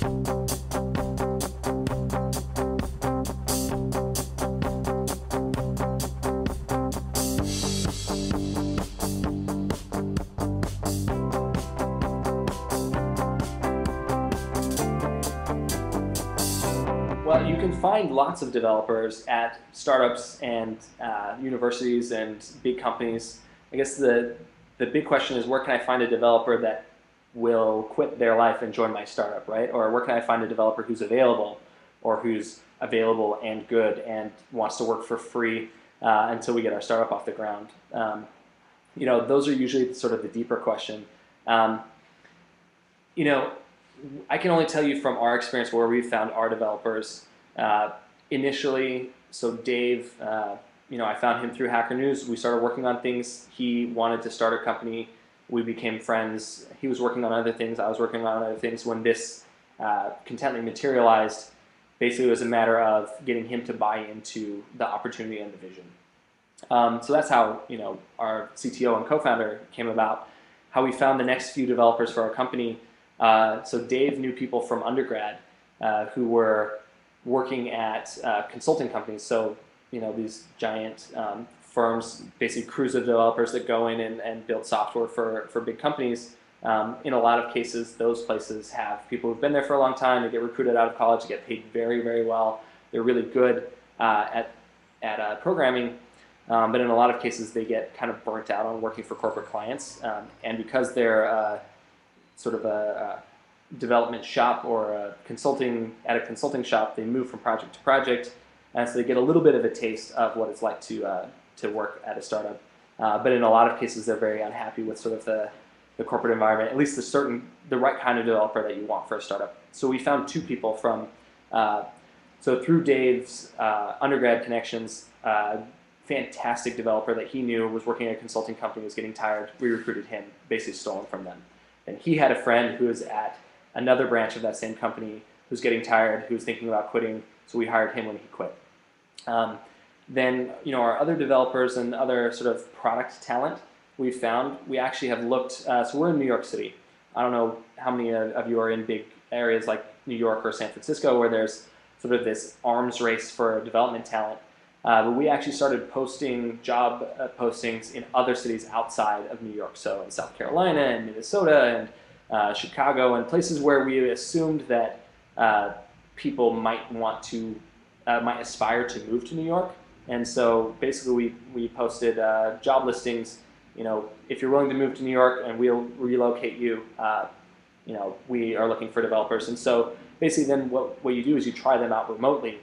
Well, you can find lots of developers at startups and uh, universities and big companies. I guess the the big question is where can I find a developer that will quit their life and join my startup, right? Or where can I find a developer who's available or who's available and good and wants to work for free uh, until we get our startup off the ground? Um, you know, those are usually sort of the deeper question. Um, you know, I can only tell you from our experience where we found our developers. Uh, initially, so Dave, uh, you know, I found him through Hacker News. We started working on things. He wanted to start a company. We became friends. He was working on other things. I was working on other things. When this uh, Contently materialized, basically it was a matter of getting him to buy into the opportunity and the vision. Um, so that's how you know our CTO and co-founder came about. How we found the next few developers for our company uh, so Dave knew people from undergrad uh, who were working at uh, consulting companies. So you know these giant um, firms, basically crews of developers that go in and, and build software for, for big companies. Um, in a lot of cases, those places have people who've been there for a long time. They get recruited out of college, get paid very, very well. They're really good uh, at, at uh, programming. Um, but in a lot of cases, they get kind of burnt out on working for corporate clients. Um, and because they're sort of a, a development shop or a consulting at a consulting shop, they move from project to project, and so they get a little bit of a taste of what it's like to uh, to work at a startup. Uh, but in a lot of cases, they're very unhappy with sort of the, the corporate environment, at least the certain the right kind of developer that you want for a startup. So we found two people from uh, so through Dave's uh, undergrad connections. Uh, fantastic developer that he knew was working at a consulting company was getting tired. We recruited him, basically stolen from them. And he had a friend who was at another branch of that same company who's getting tired, who was thinking about quitting, so we hired him when he quit. Um, then, you know, our other developers and other sort of product talent we found, we actually have looked, uh, so we're in New York City. I don't know how many of you are in big areas like New York or San Francisco where there's sort of this arms race for development talent. Uh, but we actually started posting job uh, postings in other cities outside of New York, so in South Carolina and Minnesota and uh, Chicago and places where we assumed that uh, people might want to, uh, might aspire to move to New York. And so basically we, we posted uh, job listings, you know, if you're willing to move to New York and we'll relocate you, you know, we are looking for developers. And so basically then what, what you do is you try them out remotely.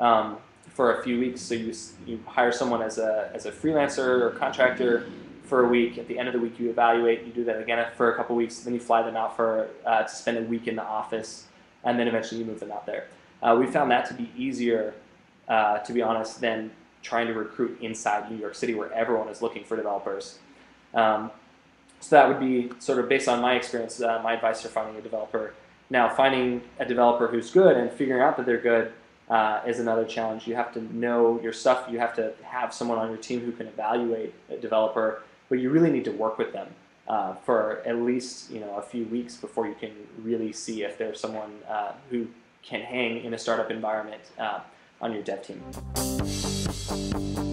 Um, for a few weeks. So you, you hire someone as a, as a freelancer or contractor for a week. At the end of the week, you evaluate. You do that again for a couple weeks. Then you fly them out for uh, to spend a week in the office, and then eventually you move them out there. Uh, we found that to be easier, uh, to be honest, than trying to recruit inside New York City, where everyone is looking for developers. Um, so that would be sort of based on my experience, uh, my advice for finding a developer. Now, finding a developer who's good and figuring out that they're good uh, is another challenge. You have to know your stuff. You have to have someone on your team who can evaluate a developer, but you really need to work with them uh, for at least you know a few weeks before you can really see if there's someone uh, who can hang in a startup environment uh, on your dev team. Thank you.